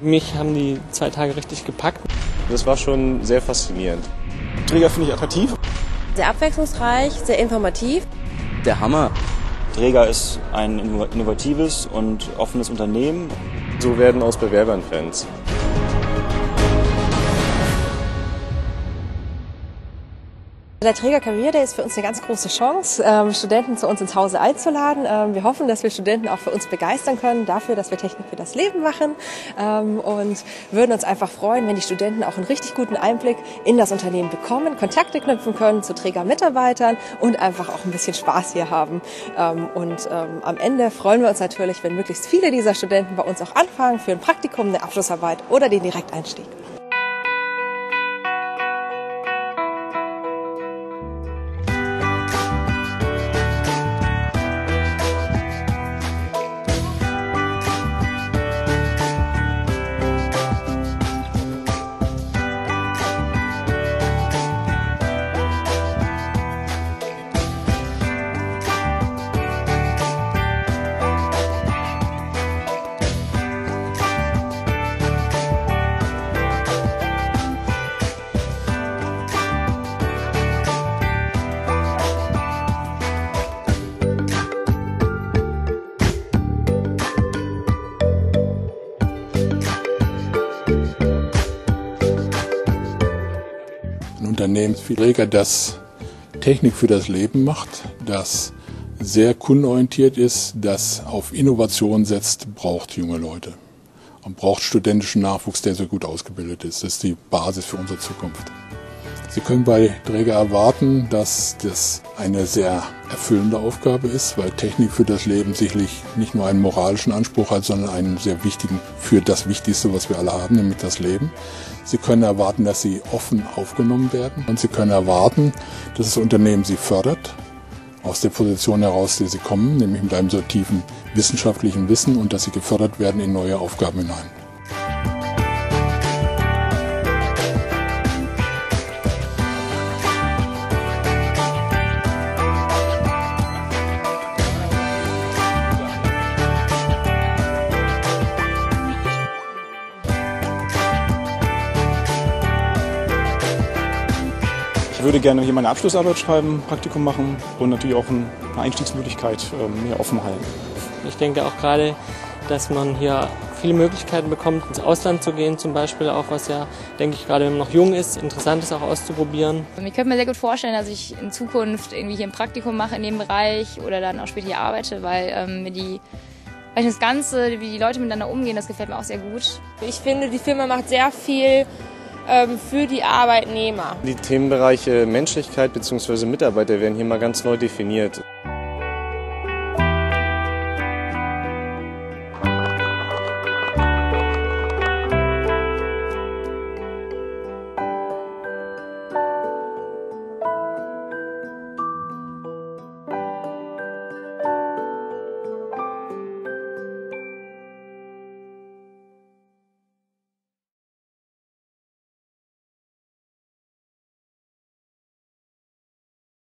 Mich haben die zwei Tage richtig gepackt. Das war schon sehr faszinierend. Träger finde ich attraktiv. Sehr abwechslungsreich, sehr informativ. Der Hammer. Träger ist ein innovatives und offenes Unternehmen. So werden aus Bewerbern Fans. Der Träger Career Day ist für uns eine ganz große Chance, ähm, Studenten zu uns ins Hause einzuladen. Ähm, wir hoffen, dass wir Studenten auch für uns begeistern können, dafür, dass wir Technik für das Leben machen ähm, und würden uns einfach freuen, wenn die Studenten auch einen richtig guten Einblick in das Unternehmen bekommen, Kontakte knüpfen können zu Trägermitarbeitern und einfach auch ein bisschen Spaß hier haben. Und am Ende freuen wir uns natürlich, wenn möglichst viele dieser Studenten bei uns auch anfangen für ein Praktikum, eine Abschlussarbeit oder den Direkteinstieg. Ein Unternehmensträger, das Technik für das Leben macht, das sehr kundenorientiert ist, das auf Innovation setzt, braucht junge Leute und braucht studentischen Nachwuchs, der so gut ausgebildet ist. Das ist die Basis für unsere Zukunft. Sie können bei Träger erwarten, dass das eine sehr erfüllende Aufgabe ist, weil Technik für das Leben sicherlich nicht nur einen moralischen Anspruch hat, sondern einen sehr wichtigen für das Wichtigste, was wir alle haben, nämlich das Leben. Sie können erwarten, dass Sie offen aufgenommen werden und Sie können erwarten, dass das Unternehmen Sie fördert, aus der Position heraus, die Sie kommen, nämlich mit einem so tiefen wissenschaftlichen Wissen und dass Sie gefördert werden in neue Aufgaben hinein. Würde gerne hier meine Abschlussarbeit schreiben, Praktikum machen und natürlich auch eine Einstiegsmöglichkeit mehr ähm, offen halten. Ich denke auch gerade, dass man hier viele Möglichkeiten bekommt, ins Ausland zu gehen zum Beispiel, auch was ja, denke ich, gerade wenn man noch jung ist, interessant ist auch auszuprobieren. Ich könnte mir sehr gut vorstellen, dass ich in Zukunft irgendwie hier ein Praktikum mache in dem Bereich oder dann auch später hier arbeite, weil ähm, mir die weil das Ganze, wie die Leute miteinander umgehen, das gefällt mir auch sehr gut. Ich finde, die Firma macht sehr viel für die Arbeitnehmer. Die Themenbereiche Menschlichkeit bzw. Mitarbeiter werden hier mal ganz neu definiert.